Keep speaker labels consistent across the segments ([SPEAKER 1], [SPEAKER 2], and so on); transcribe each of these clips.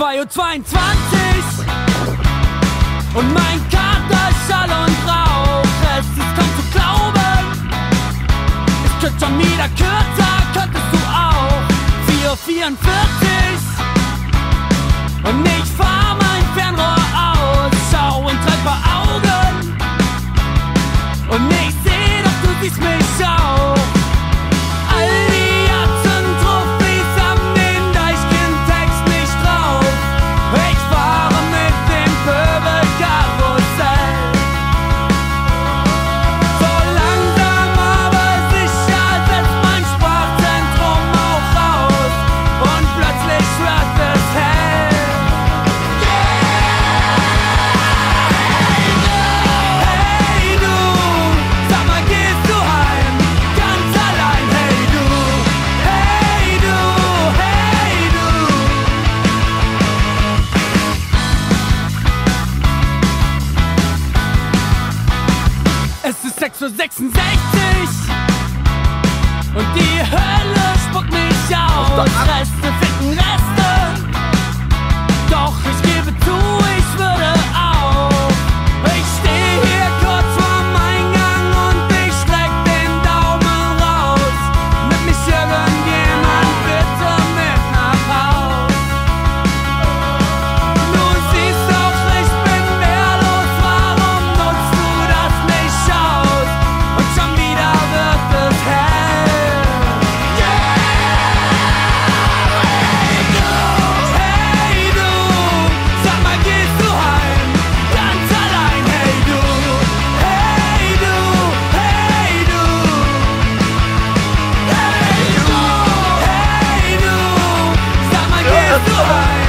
[SPEAKER 1] 2 Uhr 22 und mein Kater ist Schall und Rauch. Es ist kaum zu glauben, es könnte schon wieder kürzer, könntest du auch. 4,44 und ich fahr mein Fernrohr aus. Schau und treffe Augen und ich seh, dass du siehst mich auch. Es ist 6.66 Uhr und die Hölle spuckt mich aus. 海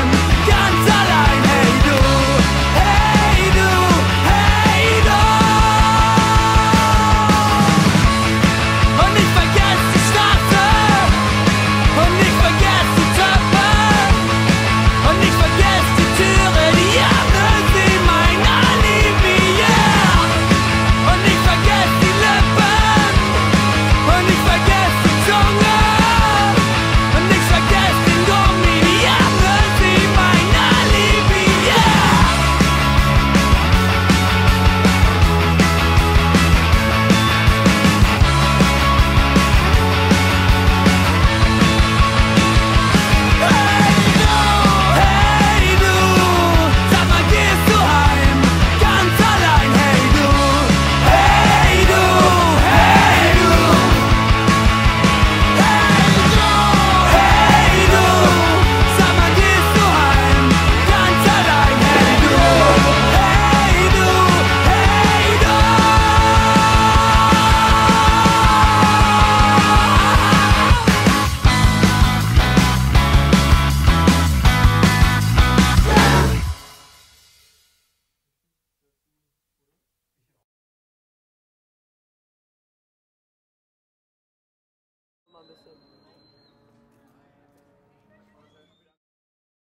[SPEAKER 2] on the same